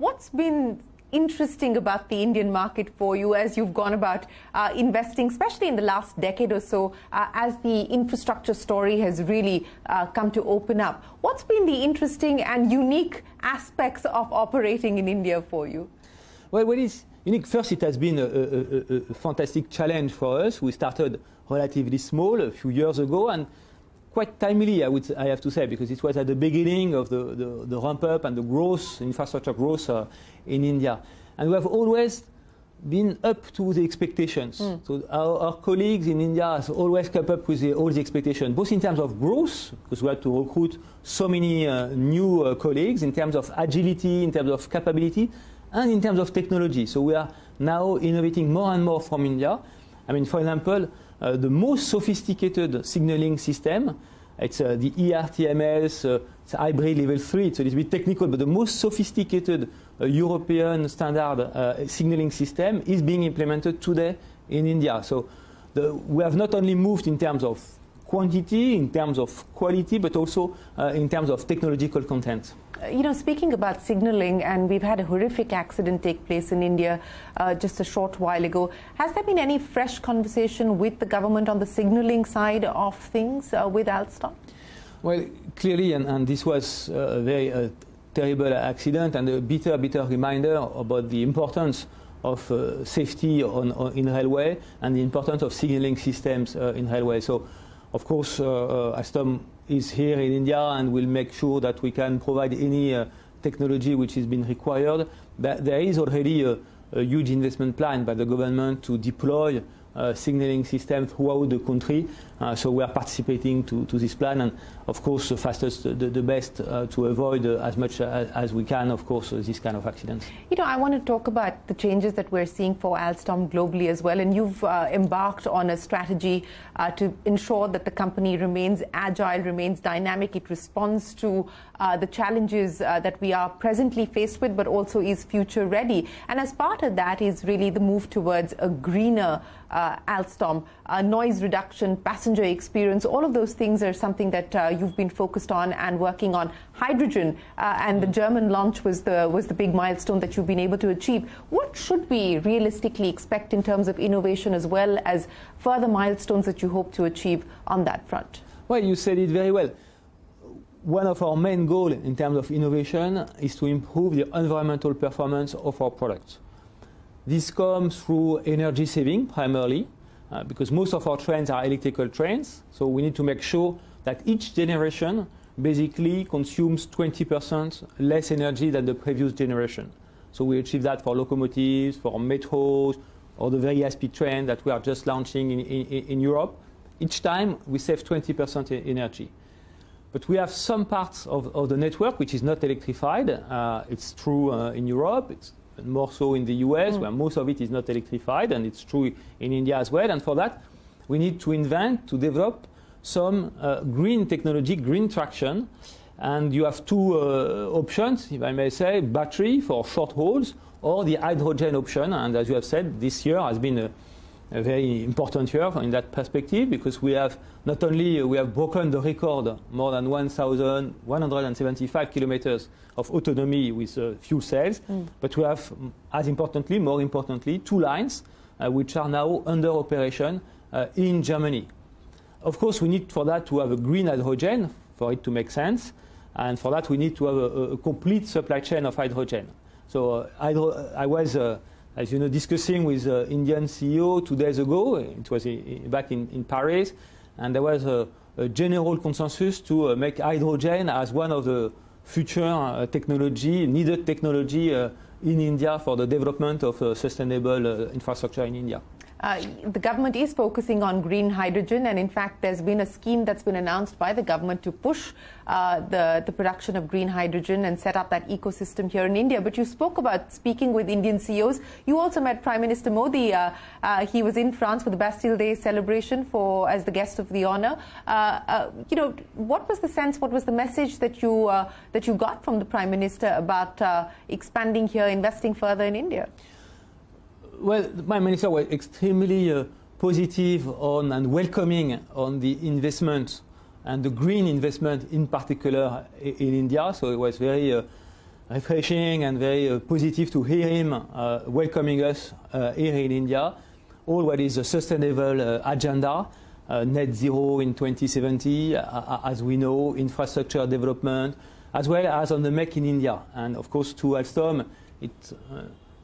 what's been interesting about the Indian market for you as you've gone about uh, investing, especially in the last decade or so, uh, as the infrastructure story has really uh, come to open up? What's been the interesting and unique aspects of operating in India for you? Well, what is unique? First, it has been a, a, a, a fantastic challenge for us. We started relatively small a few years ago and quite timely, I, would, I have to say, because it was at the beginning of the, the, the ramp up and the growth, infrastructure growth uh, in India. And we have always been up to the expectations. Mm. So our, our, colleagues in India have always kept up with the, all the expectations, both in terms of growth, because we had to recruit so many uh, new uh, colleagues, in terms of agility, in terms of capability, and in terms of technology. So we are now innovating more and more from India. I mean, for example, the most sophisticated signaling system. It's uh, the ERTMS, uh, it's hybrid level 3, it's a little bit technical, but the most sophisticated European standard signaling system is being implemented today in India. So the, we have not only moved in terms of quantity, in terms of quality, but also uh, in terms of technological content. Uh, you know, speaking about signaling, and we've had a horrific accident take place in India uh, just a short while ago. Has there been any fresh conversation with the government on the signaling side of things uh, with Alstom? Well, clearly, and, and this was a very uh, terrible accident and a bitter, bitter reminder about the importance of uh, safety on, on, in railway and the importance of signaling systems uh, in railway. So, of course, Alstom is here in India and will make sure that we can provide any uh, technology which has been required. But there is already a, a huge investment plan by the government to deploy uh, signaling system throughout the country. Uh, so we are participating to, to, this plan, and of course, the fastest, the, the best uh, to avoid uh, as much as, as, we can, of course, uh, this kind of accidents. You know, I want to talk about the changes that we're seeing for Alstom globally as well, and you've uh, embarked on a strategy to ensure that the company remains agile, remains dynamic, it responds to the challenges that we are presently faced with, but also is future ready. And as part of that is really the move towards a greener uh, Alstom, uh, noise reduction, passenger experience, all of those things are something that uh, you've been focused on and working on. Hydrogen uh, and the German launch was the was the big milestone that you've been able to achieve. What should we realistically expect in terms of innovation as well as further milestones that you hope to achieve on that front? Well, you said it very well one of our main goals in terms of innovation is to improve the environmental performance of our products. This comes through energy saving primarily, uh, because most of our trains are electrical trains. So we need to make sure that each generation basically consumes 20% less energy than the previous generation. So we achieve that for locomotives, for metros, or the very high-speed train that we are just launching in, in, in Europe. Each time we save 20% energy. But we have some parts of, of, the network which is not electrified. Uh, it's true uh, in Europe. It's more so in the US, mm. where most of it is not electrified, and it's true in India as well. And for that, we need to invent, to develop some uh, green technology, green traction. And you have two uh, options, if I may say, battery for short hauls or the hydrogen option. And as you have said, this year has been a a very important year in that perspective because we have not only we have broken the record more than 1,175 kilometers of autonomy with uh, fuel cells, mm. but we have, as importantly, more importantly, two lines uh, which are now under operation uh, in Germany. Of course, we need for that to have a green hydrogen for it to make sense, and for that we need to have a, a complete supply chain of hydrogen. So uh, hydro I was uh, as you know, discussing with the Indian CEO two days ago. It was back in, in Paris, and there was a, a general consensus to uh, make hydrogen as one of the future uh, technology, needed technology uh, in India for the development of sustainable infrastructure in India. Uh, the government is focusing on green hydrogen, and in fact, there's been a scheme that's been announced by the government to push uh, the, the production of green hydrogen and set up that ecosystem here in India. But you spoke about speaking with Indian CEOs. You also met Prime Minister Modi. Uh, uh, he was in France for the Bastille Day celebration for as the guest of the honor. Uh, uh, you know, what was the sense? What was the message that you that you got from the Prime Minister about expanding here, investing further in India? Well, my minister was extremely uh, positive on and welcoming on the investment and the green investment in particular in India. So it was very uh, refreshing and very uh, positive to hear him uh, welcoming us uh, here in India. All what is a sustainable agenda, net zero in 2070, as we know, infrastructure development, as well as on the Make in India. And of course, to Alstom, it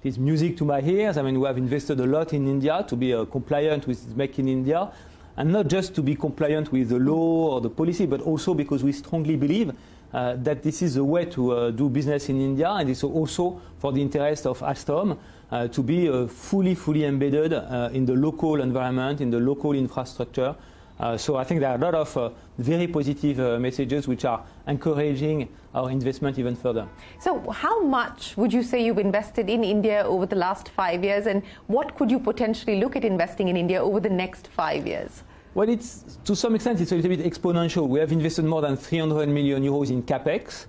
is music to my ears. I mean, we have invested a lot in India to be compliant with Make in India and not just to be compliant with the law or the policy, but also because we strongly believe uh, that this is the way to uh, do business in India, and it's also for the interest of Alstom uh, to be uh, fully, fully embedded uh, in the local environment, in the local infrastructure. Uh, so I think there are a lot of very positive messages which are encouraging our investment even further. So how much would you say you've invested in India over the last five years, and what could you potentially look at investing in India over the next five years? Well, it's, to some extent, it's a little bit exponential. We have invested more than 300 million euros in capex.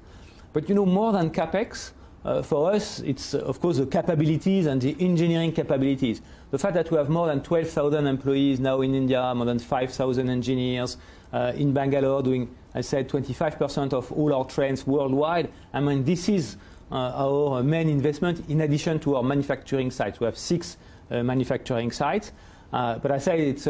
But you know, more than capex, uh, for us, it's uh, of course the capabilities and the engineering capabilities. The fact that we have more than 12,000 employees now in India, more than 5,000 engineers uh, in Bangalore doing, I said, 25% of all our trains worldwide. I mean, this is uh, our main investment in addition to our manufacturing sites. We have six uh, manufacturing sites. Uh, but I say it's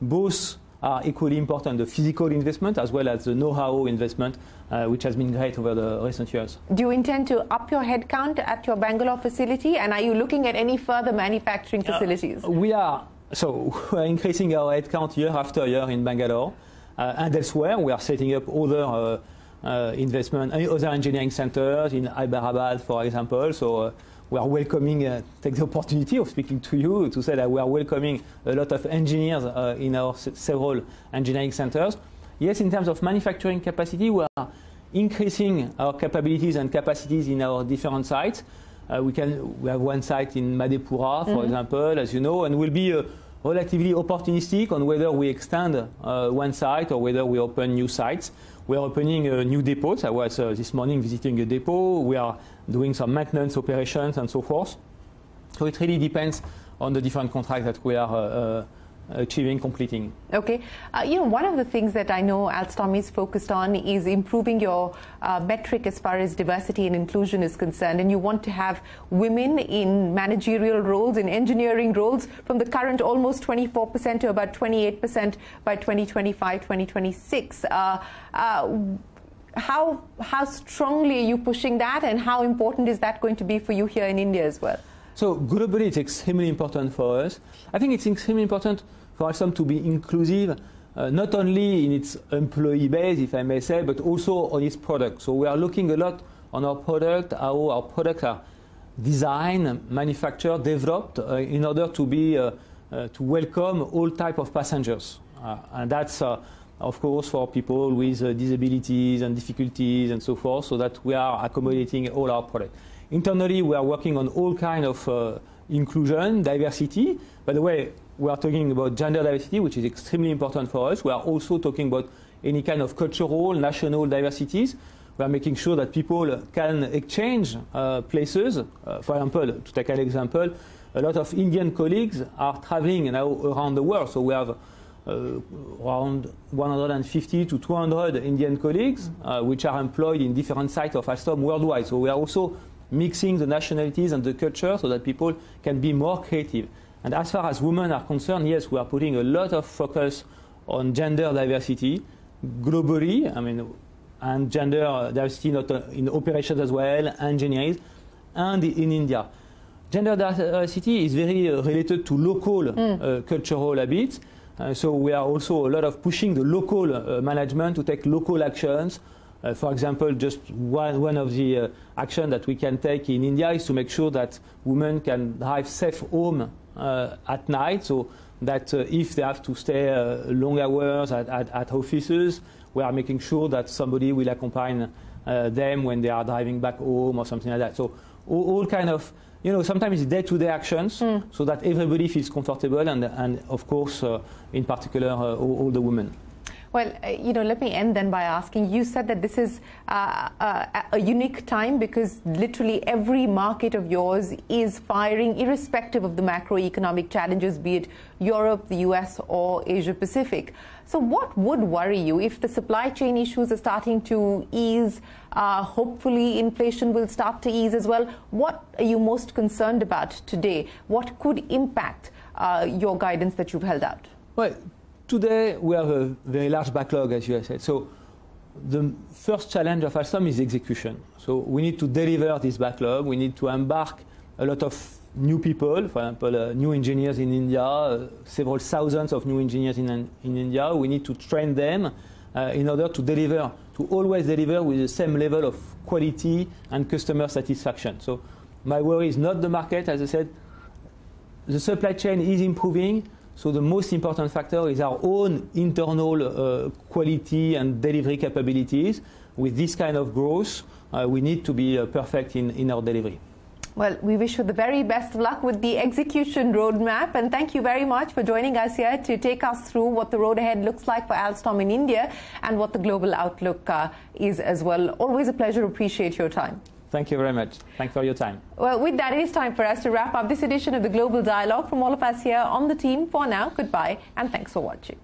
both are equally important, the physical investment as well as the know-how investment, uh, which has been great over the recent years. Do you intend to up your headcount at your Bangalore facility, and are you looking at any further manufacturing uh, facilities? Uh, we are. So we're increasing our headcount year after year in Bangalore. Uh, and elsewhere, we are setting up other uh, uh, investment, other engineering centers in Hyderabad, for example. So we are welcoming, uh, take the opportunity of speaking to you to say that we are welcoming a lot of engineers uh, in our several engineering centers. Yes, in terms of manufacturing capacity, we are increasing our capabilities and capacities in our different sites. Uh, we, can, we have one site in Madhepura, for mm -hmm. example, as you know, and we'll be uh, relatively opportunistic on whether we extend uh, one site or whether we open new sites. We are opening a new depot. I was uh, this morning visiting a depot. We are doing some maintenance operations and so forth. So it really depends on the different contracts that we are uh, uh achieving, completing. Okay. Uh, you know, one of the things that I know Alstom is focused on is improving your uh, metric as far as diversity and inclusion is concerned. And you want to have women in managerial roles, in engineering roles, from the current almost 24% to about 28% by 2025, 2026. Uh, uh, how, how strongly are you pushing that, and how important is that going to be for you here in India as well? So globally, it's extremely important for us. I think it's extremely important for Alstom to be inclusive, uh, not only in its employee base, if I may say, but also on its product. So we are looking a lot on our product, how our products are designed, manufactured, developed uh, in order to be uh, uh to welcome all type of passengers, uh, and that's uh, of course for people with disabilities and difficulties and so forth, so that we are accommodating all our products. Internally, we are working on all kind of inclusion, diversity. By the way, we are talking about gender diversity, which is extremely important for us. We are also talking about any kind of cultural, national diversities. We are making sure that people can exchange uh, places. Uh, for example, to take an example, a lot of Indian colleagues are traveling now around the world. So we have uh, around 150 to 200 Indian colleagues, uh, which are employed in different sites of Alstom worldwide. So we are also mixing the nationalities and the culture so that people can be more creative. And as far as women are concerned, yes, we are putting a lot of focus on gender diversity globally. I mean, and gender diversity not in operations as well, engineering, and in India. Gender diversity is very related to local mm. uh, cultural habits. Uh, so we are also a lot of pushing the local uh, management to take local actions. Uh, for example, just one, one of the uh, actions that we can take in India is to make sure that women can drive safe home uh, at night, so that uh, if they have to stay uh, long hours at, at, at, offices, we are making sure that somebody will accompany them when they are driving back home or something like that. So all, all kind of you know, sometimes day-to-day actions mm. so that everybody feels comfortable and, and of course, uh, in particular, uh, all, all, the women. Well, uh, you know, let me end then by asking you said that this is uh, uh, a unique time because literally every market of yours is firing, irrespective of the macroeconomic challenges, be it Europe, the US, or Asia Pacific. So, what would worry you if the supply chain issues are starting to ease? Uh, hopefully, inflation will start to ease as well. What are you most concerned about today? What could impact uh, your guidance that you've held out? Well, Today, we have a very large backlog, as you have said. So the first challenge of Alstom is execution. So we need to deliver this backlog. We need to embark a lot of new people, for example, uh, new engineers in India, uh, several thousands of new engineers in, in India. We need to train them uh, in order to deliver, to always deliver with the same level of quality and customer satisfaction. So my worry is not the market, as I said. The supply chain is improving. So the most important factor is our own internal uh, quality and delivery capabilities. With this kind of growth, uh, we need to be uh, perfect in, in our delivery. Well, we wish you the very best of luck with the execution roadmap. And thank you very much for joining us here to take us through what the road ahead looks like for Alstom in India and what the global outlook uh, is as well. Always a pleasure. Appreciate your time. Thank you very much. Thanks for your time. Well, with that, it is time for us to wrap up this edition of the Global Dialogue from all of us here on the team. For now, goodbye and thanks for watching.